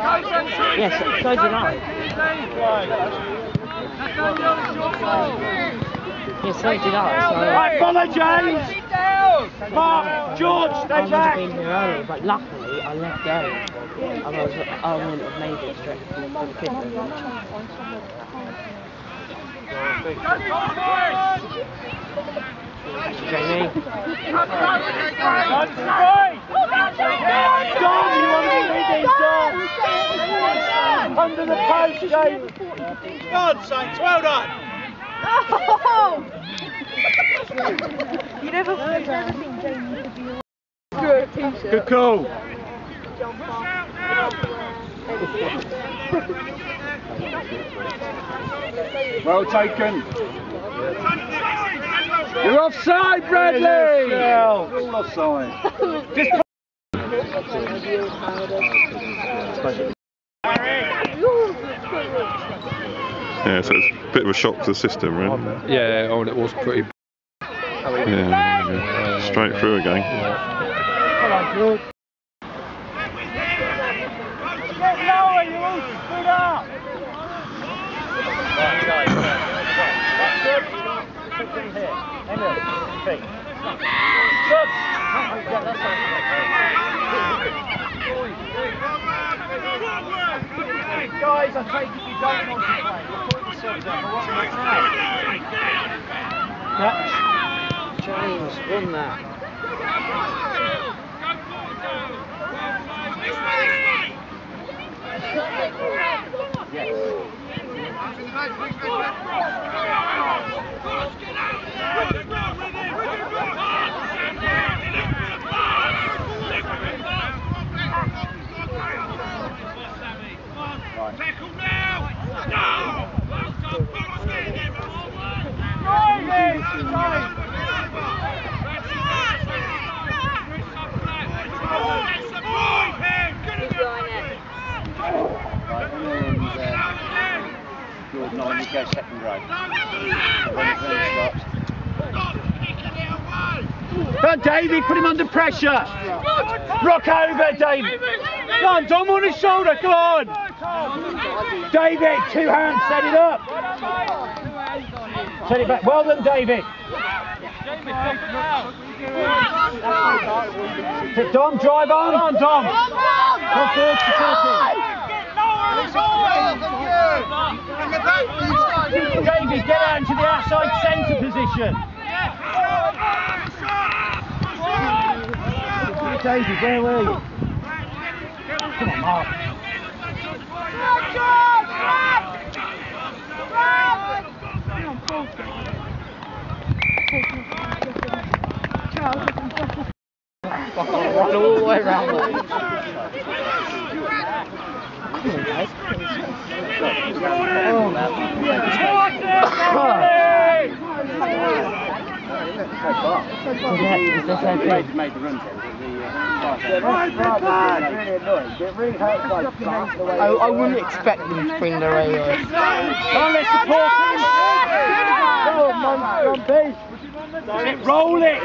Yes, so did I. Yes, so did I. So Right, follow James. Mark, George, I stay would have back. been here early, but luckily I left early. Otherwise, I wouldn't have made it straight from the kid. Jamie. Don, you want to be leading, Don? Under the post, James. God, Saints, well done. You never, you never think Jamie could be through a t-shirt. Good call. Well taken. You're offside, Bradley. All offside. Just Yeah, so it's a bit of a shock to the system, really. Yeah, oh, and it was pretty. Yeah, yeah. straight through again. Get lower, you all stood up. Guys, I take it you don't want to play. You're putting yourselves up for what right now. James won that. Jordan go second row. Come on, Davey, put him under pressure. Rock over, David. Come on, Dom on his shoulder, come on. David, two hands, set it up. Set it back. Well done, David. Dom, drive on. Come on, Dom. Come forward to David, get out into the outside centre position. David, where were you? Come on, Mark. Run all the way around there. I, I wouldn't expect them to bring the radio. Come on, let's support him. Go on, man, go on, B. Roll it.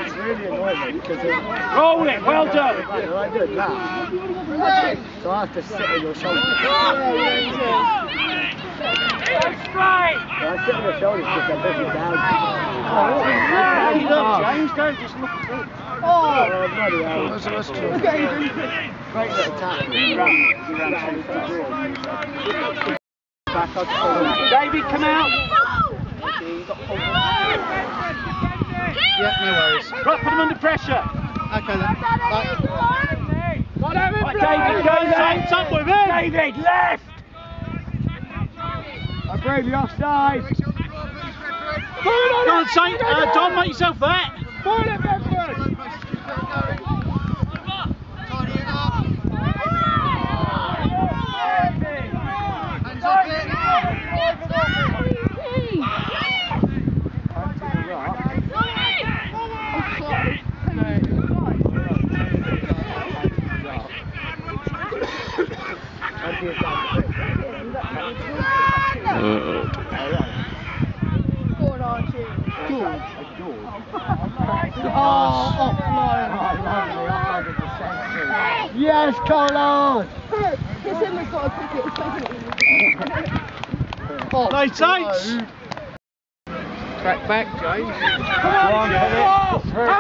Roll it. Well done. So I have to sit on your shoulder. I sit on your shoulders because they're pushing down. Hey, look, James, don't just look at me. Oh, bloody hell. Look at him. Great little tackle. David, come out. Yeah, no worries. Right, put him under pressure. Okay then. Right. Right, David, go there. up with him. David, left. I brave you offside. Go on, Saint. Uh, Don, make yourself that. Uh, Oh, offline. Yes, Colin! His him has got a cricket. oh, Play tight! Track back, James. Come on,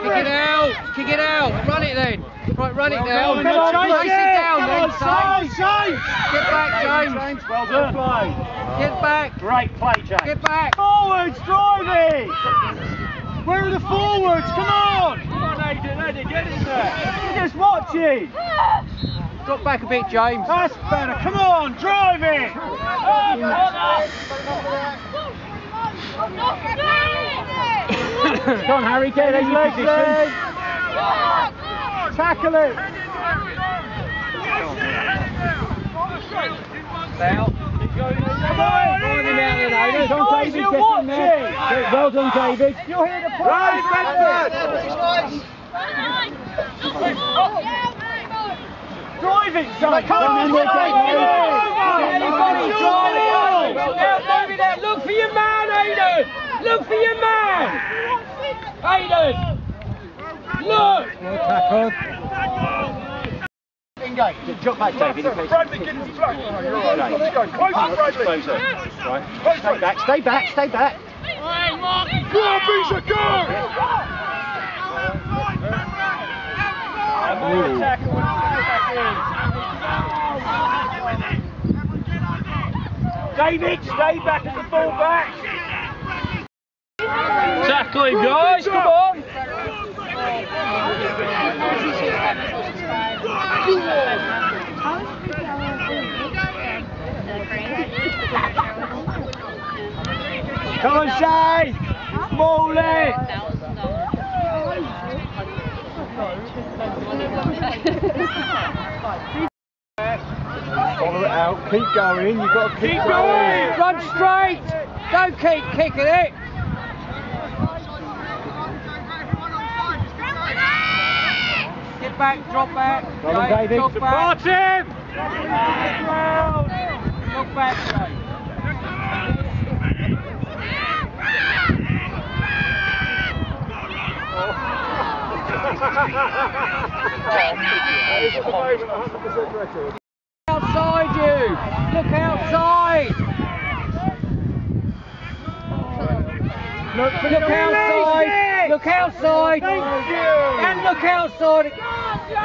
Kick it out. Kick it out. Run it then. Right, run it now. Come on, Place Chase it down Come then, on, James. James! James! Get back, James. Well done. Play. Get back. Great play, James. Get back. Forwards, driving! Where are the forwards? Come on! Come on, Aiden, Aiden, get in there. You're just watching. Drop back a bit, James. That's better. Come on, drive it. Come on, Harry, get his legs in. Tackle it. Come on. Find him out there, David. Come on, David, get in there. Well done, David. You're here to play. Right, Bedford. Drive it, son. Come on, drive it on. out. Out, David. Look for your man, Aiden. Look for your man. Aiden. Look. Engage. Jump back, David. Bradley, get his flag. Let's go. Closer, Bradley. Right. Stay back, stay back, stay back. David, stay back at the full back. Tackle him, guys. Come on. Come on, Shay. Maul it. Follow it out. Keep going. You've got to keep, going. Run straight. Don't keep kicking it. Get back, drop back. Done, James, David. Drop back. Support him. Drop back, James. Outside you. Look outside. Look, look outside. Look outside. And look outside. He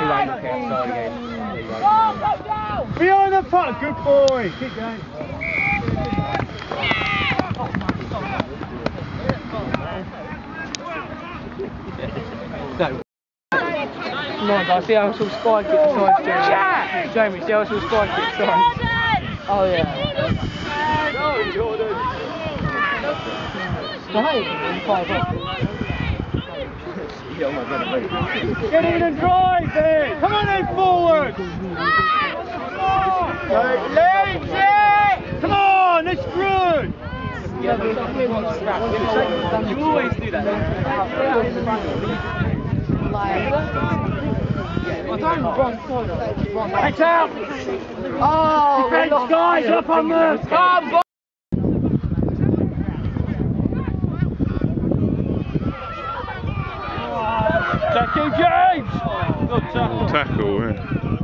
won't look outside again. Behind the puck. Good boy. Keep going. No. Come on, guys. See how it's all spine kick sides, Jamie. Jamie, see how it's all spine kick sides. Oh yeah. Hey, five up. Get in and drive it. Come on in forward. Come on, it's good. You always do that. It's out. Oh, Defense guys up on them. Come. Tackle James. Good tackle. Tackle, yeah.